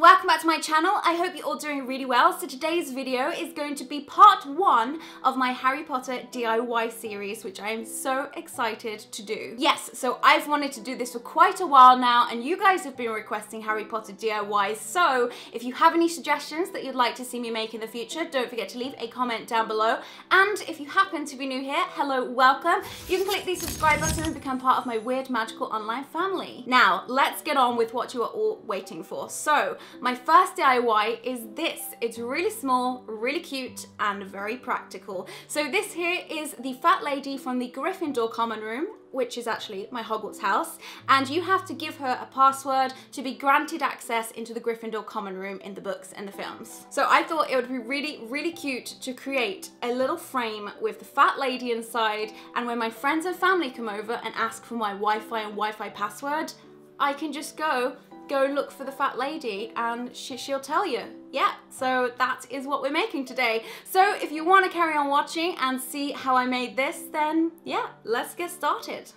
Welcome back to my channel. I hope you're all doing really well. So today's video is going to be part one of my Harry Potter DIY series, which I am so excited to do. Yes, so I've wanted to do this for quite a while now, and you guys have been requesting Harry Potter DIYs. So if you have any suggestions that you'd like to see me make in the future, don't forget to leave a comment down below. And if you happen to be new here, hello, welcome. You can click the subscribe button and become part of my weird magical online family. Now, let's get on with what you are all waiting for. So, my first DIY is this. It's really small, really cute, and very practical. So this here is the fat lady from the Gryffindor common room which is actually my Hogwarts house, and you have to give her a password to be granted access into the Gryffindor common room in the books and the films. So I thought it would be really, really cute to create a little frame with the fat lady inside, and when my friends and family come over and ask for my Wi-Fi and Wi-Fi password, I can just go go look for the fat lady and she, she'll tell you. Yeah, so that is what we're making today. So if you want to carry on watching and see how I made this, then yeah, let's get started.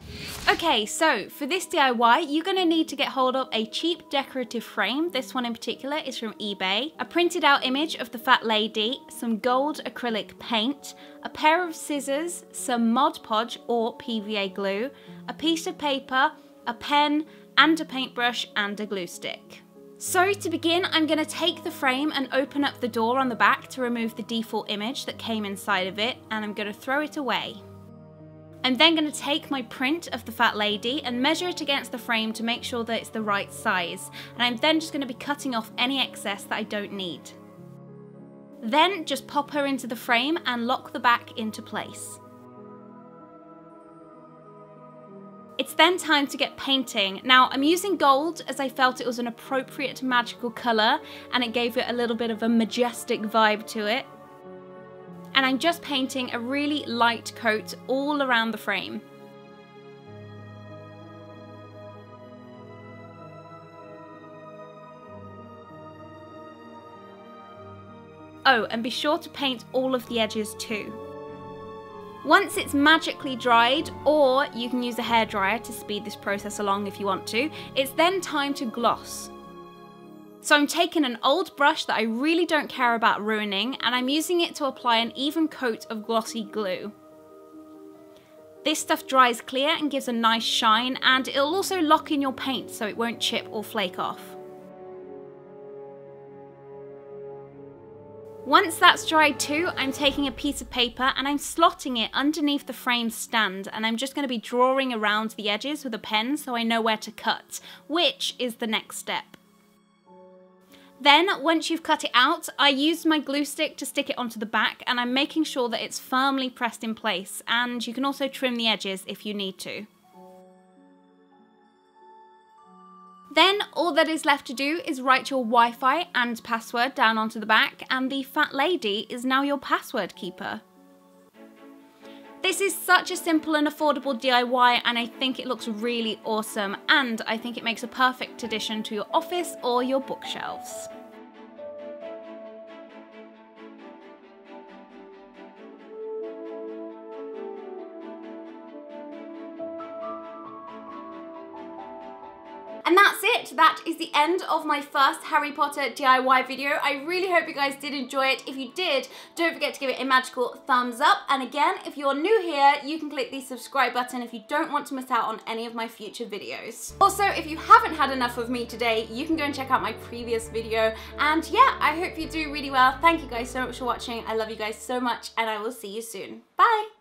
Okay, so for this DIY, you're to need to get hold of a cheap decorative frame. This one in particular is from eBay. A printed out image of the fat lady, some gold acrylic paint, a pair of scissors, some Mod Podge or PVA glue, a piece of paper, a pen, and a paintbrush and a glue stick. So to begin, I'm going to take the frame and open up the door on the back to remove the default image that came inside of it, and I'm going to throw it away. I'm then going to take my print of the fat lady and measure it against the frame to make sure that it's the right size, and I'm then just going to be cutting off any excess that I don't need. Then just pop her into the frame and lock the back into place. It's then time to get painting. Now I'm using gold as I felt it was an appropriate magical colour and it gave it a little bit of a majestic vibe to it. And I'm just painting a really light coat all around the frame. Oh, and be sure to paint all of the edges too. Once it's magically dried, or you can use a hairdryer to speed this process along if you want to, it's then time to gloss. So I'm taking an old brush that I really don't care about ruining and I'm using it to apply an even coat of glossy glue. This stuff dries clear and gives a nice shine and it'll also lock in your paint so it won't chip or flake off. Once that's dried too, I'm taking a piece of paper and I'm slotting it underneath the frame stand and I'm just going to be drawing around the edges with a pen so I know where to cut, which is the next step. Then, once you've cut it out, I use my glue stick to stick it onto the back and I'm making sure that it's firmly pressed in place and you can also trim the edges if you need to. Then all that is left to do is write your Wi-Fi and password down onto the back and the fat lady is now your password keeper. This is such a simple and affordable DIY and I think it looks really awesome and I think it makes a perfect addition to your office or your bookshelves. And that's it. That is the end of my first Harry Potter DIY video. I really hope you guys did enjoy it. If you did, don't forget to give it a magical thumbs up. And again, if you're new here, you can click the subscribe button if you don't want to miss out on any of my future videos. Also, if you haven't had enough of me today, you can go and check out my previous video. And yeah, I hope you do really well. Thank you guys so much for watching. I love you guys so much and I will see you soon. Bye!